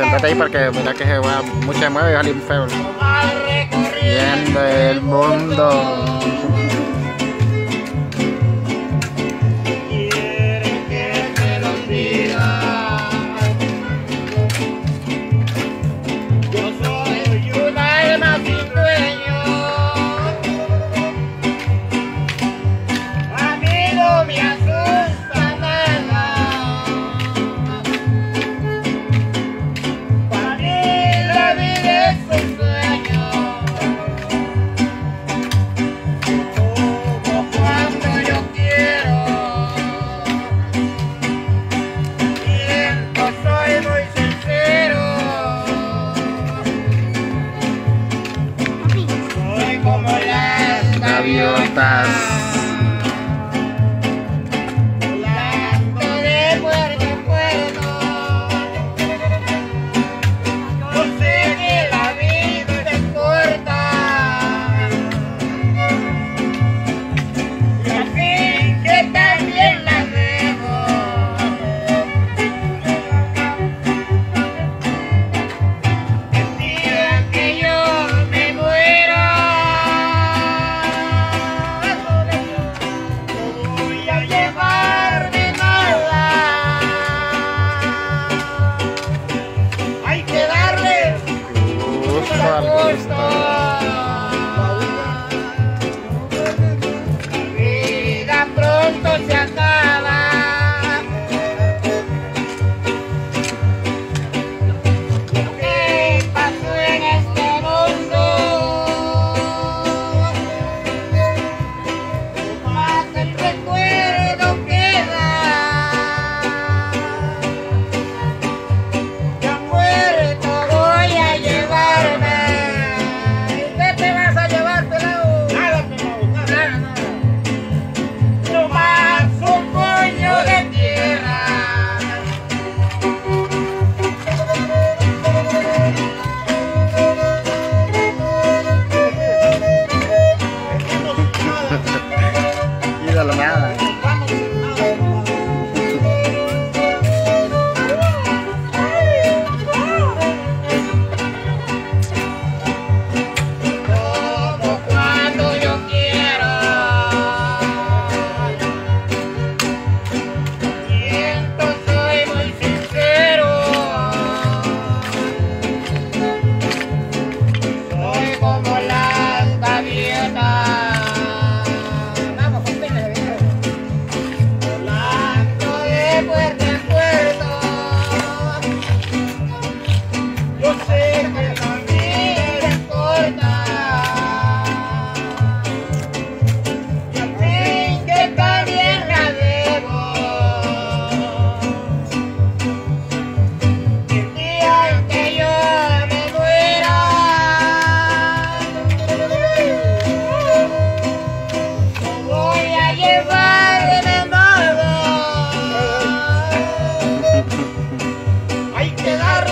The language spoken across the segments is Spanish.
sentate ahí porque mira que se va, mucho se mueve y sale feo. Viendo el mundo. Santo está. Pronto se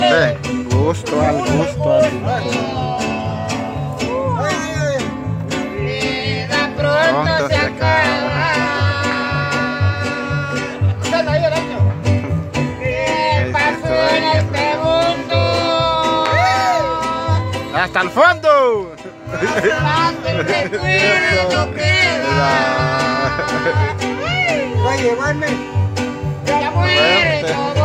Ve, gusto al gusto al gusto. Pronto se acaba. ¿Qué pasó en este mundo? ¡Hasta el fondo! Voy a llevarme. Ya muere.